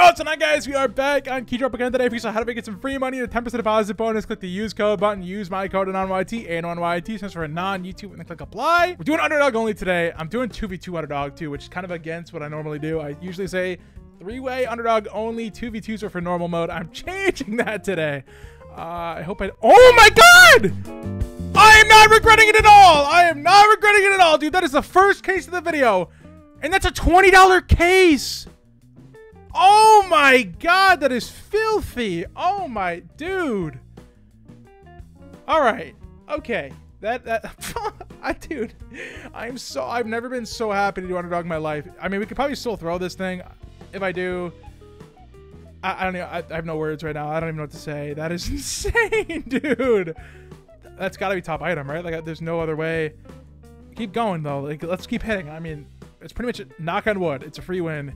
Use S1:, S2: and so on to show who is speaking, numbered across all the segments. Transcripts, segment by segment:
S1: Yo, on guys? We are back on Keydrop again today. If you saw how to get some free money, a 10% deposit bonus, click the use code button, use my code on ANONYT, ANONYT, since we're a non-YouTube, and then click apply. We're doing underdog only today. I'm doing 2v2 underdog too, which is kind of against what I normally do. I usually say three-way underdog only, 2v2s are for normal mode. I'm changing that today. Uh, I hope I... Oh my god! I am not regretting it at all! I am not regretting it at all, dude. That is the first case of the video. And that's a $20 case! Oh my god, that is filthy. Oh my dude. All right. Okay. That that I dude. I'm so I've never been so happy to do underdog in my life. I mean, we could probably still throw this thing. If I do, I, I don't know. I, I have no words right now. I don't even know what to say. That is insane, dude. That's got to be top item, right? Like, uh, there's no other way. Keep going though. Like, let's keep hitting. I mean, it's pretty much knock on wood. It's a free win.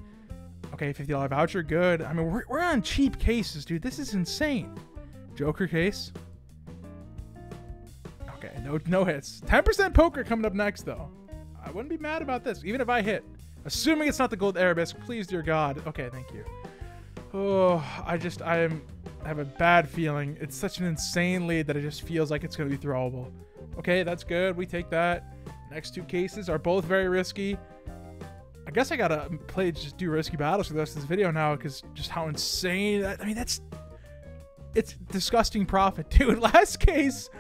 S1: Okay, $50 voucher, good. I mean, we're, we're on cheap cases, dude. This is insane. Joker case. Okay, no no hits. 10% poker coming up next, though. I wouldn't be mad about this, even if I hit. Assuming it's not the gold arabesque, please, dear God. Okay, thank you. Oh, I just, I'm, I have a bad feeling. It's such an insane lead that it just feels like it's going to be throwable. Okay, that's good. We take that. Next two cases are both very risky. I guess I gotta play just do risky battles for the rest of this video now because just how insane. That, I mean, that's it's disgusting profit, dude. Last case,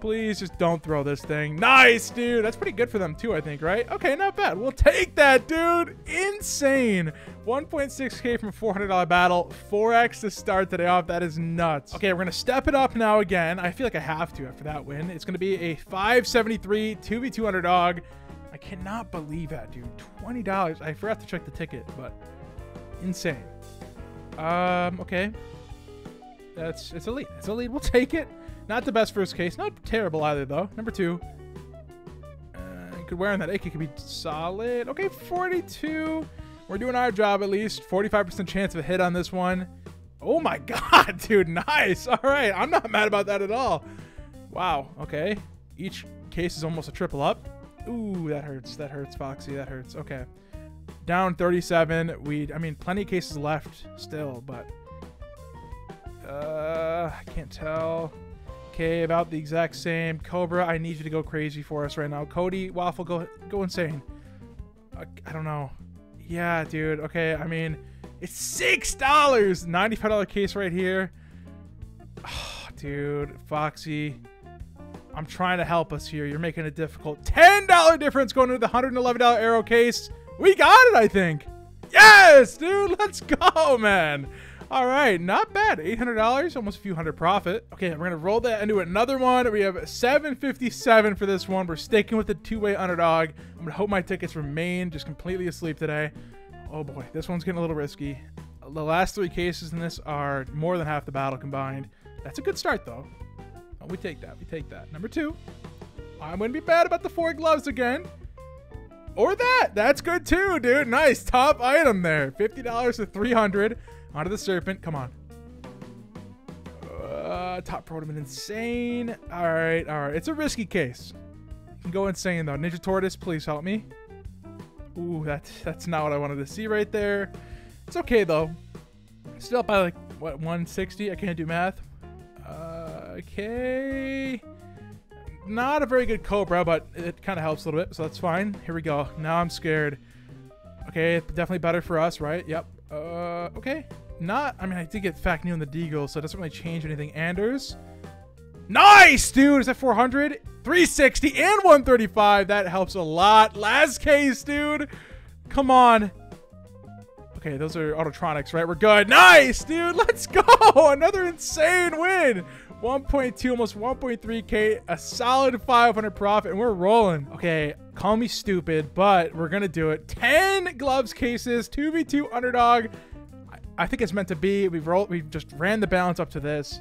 S1: please just don't throw this thing. Nice, dude. That's pretty good for them too, I think, right? Okay, not bad. We'll take that, dude. Insane. 1.6k from $400 battle. 4x to start today off. That is nuts. Okay, we're gonna step it up now again. I feel like I have to after that win. It's gonna be a 573 2v2 underdog. I cannot believe that, dude. $20. I forgot to check the ticket, but insane. Um, okay. That's it's a lead. It's a lead. We'll take it. Not the best first case. Not terrible either, though. Number two. Uh, could wear on that AK could be solid. Okay, 42. We're doing our job at least. 45% chance of a hit on this one. Oh my god, dude. Nice. All right. I'm not mad about that at all. Wow. Okay. Each case is almost a triple up. Ooh, that hurts. That hurts, Foxy. That hurts. Okay. Down 37. We, I mean, plenty of cases left still, but uh, I can't tell. Okay, about the exact same. Cobra, I need you to go crazy for us right now. Cody, Waffle, go go insane. Uh, I don't know. Yeah, dude. Okay, I mean, it's six dollars. Ninety-five dollar case right here. Oh, dude, Foxy. I'm trying to help us here. You're making it difficult. $10 difference going into the $111 arrow case. We got it, I think. Yes, dude. Let's go, man. All right, not bad. $800, almost a few hundred profit. Okay, we're gonna roll that into another one. We have 757 for this one. We're sticking with the two-way underdog. I'm gonna hope my tickets remain just completely asleep today. Oh boy, this one's getting a little risky. The last three cases in this are more than half the battle combined. That's a good start though. Oh, we take that. We take that. Number two. I'm going to be bad about the four gloves again. Or that. That's good too, dude. Nice. Top item there. $50 to 300 Onto the serpent. Come on. Uh, top protoman insane. All right. All right. It's a risky case. You can go insane though. Ninja Tortoise, please help me. Ooh, that's, that's not what I wanted to see right there. It's okay though. Still up by like, what, 160? I can't do math. Okay. Not a very good Cobra, but it kind of helps a little bit, so that's fine. Here we go. Now I'm scared. Okay, definitely better for us, right? Yep. Uh, okay. Not, I mean, I did get Fact New the Deagle, so it doesn't really change anything. Anders. Nice, dude. Is that 400? 360 and 135. That helps a lot. Last case, dude. Come on. Okay, those are autotronics, right? We're good. Nice, dude. Let's go. Another insane win. 1.2, almost 1.3k, a solid 500 profit, and we're rolling. Okay, call me stupid, but we're gonna do it. 10 gloves cases, 2v2 underdog. I, think it's meant to be. We've rolled, we've just ran the balance up to this.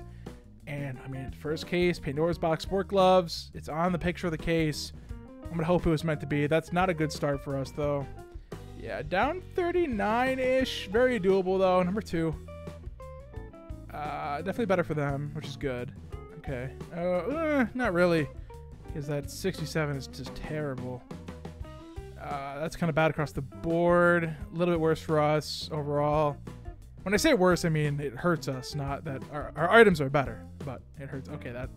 S1: And I mean, first case, Pandora's Box Sport Gloves. It's on the picture of the case. I'm gonna hope it was meant to be. That's not a good start for us though. Yeah, down 39-ish. Very doable though. Number two. Uh, definitely better for them, which is good. Okay. Uh, uh not really, because that 67 is just terrible. Uh, that's kind of bad across the board. A little bit worse for us overall. When I say worse, I mean it hurts us, not that our, our items are better, but it hurts. Okay, that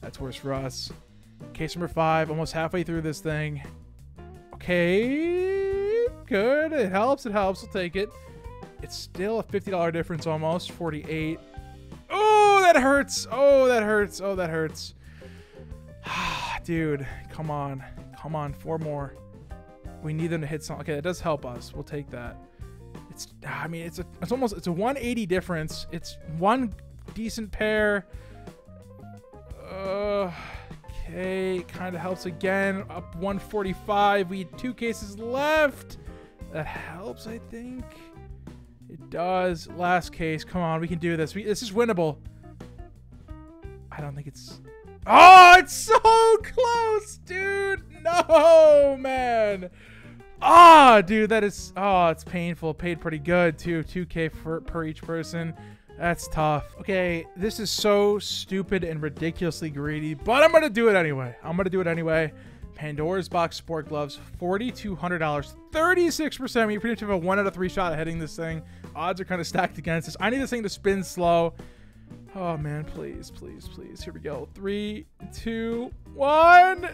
S1: that's worse for us. Case number five, almost halfway through this thing. Okay, good. It helps. It helps. We'll take it. It's still a $50 difference almost. 48. Oh, that hurts. Oh, that hurts. Oh, that hurts. Dude, come on. Come on. Four more. We need them to hit something. Okay, that does help us. We'll take that. It's, I mean, it's a, it's almost, it's a 180 difference. It's one decent pair. Uh, okay, kind of helps again. Up 145. We had two cases left. That helps, I think. It does. Last case. Come on, we can do this. We, this is winnable. I don't think it's... Oh, it's so close, dude. No, man. Ah, oh, dude, that is... Oh, it's painful. Paid pretty good, too. 2K for, per each person. That's tough. Okay, this is so stupid and ridiculously greedy, but I'm to do it anyway. I'm to do it anyway. Pandora's Box Sport Gloves, $4,200, 36%. We pretty much have a one out of three shot at hitting this thing. Odds are kind of stacked against us. I need this thing to spin slow. Oh, man, please, please, please. Here we go. Three, two, one.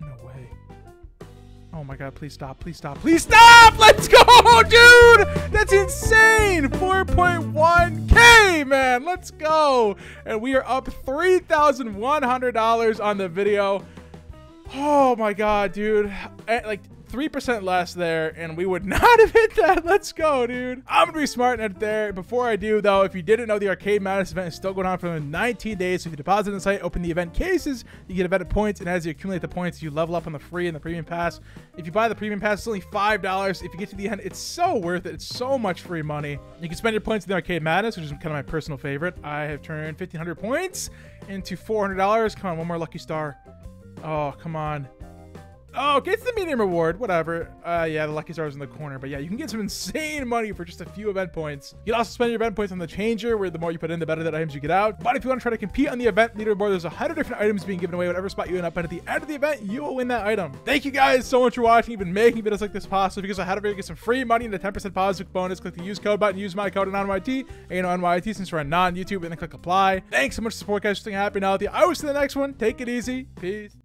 S1: No way. Oh my god, please stop, please stop, please stop! Let's go, dude! That's insane! 4.1k, man! Let's go! And we are up $3,100 on the video. Oh my god, dude. Eh, like, 3% less there, and we would not have hit that. Let's go, dude. I'm going to be smart and there. Before I do, though, if you didn't know, the Arcade Madness event is still going on for 19 days. So if you deposit in the site, open the event cases, you get event points, and as you accumulate the points, you level up on the free and the premium pass. If you buy the premium pass, it's only $5. If you get to the end, it's so worth it. It's so much free money. You can spend your points in the Arcade Madness, which is kind of my personal favorite. I have turned 1,500 points into $400. Come on, one more lucky star. Oh, come on. Oh, gets the medium reward. Whatever. Uh, yeah, the lucky star is in the corner. But yeah, you can get some insane money for just a few event points. You can also spend your event points on the changer, where the more you put in, the better the items you get out. But if you want to try to compete on the event leaderboard, there's a hundred different items being given away. Whatever spot you end up in at the end of the event, you will win that item. Thank you guys so much for watching, even making videos like this possible. Because I had to get some free money and a 10% positive bonus. Click the use code button, use my code NYT, and you know NYT since we're on non-YouTube, and then click apply. Thanks so much for support, guys. Just happy now. I will see you in the next one. Take it easy. Peace.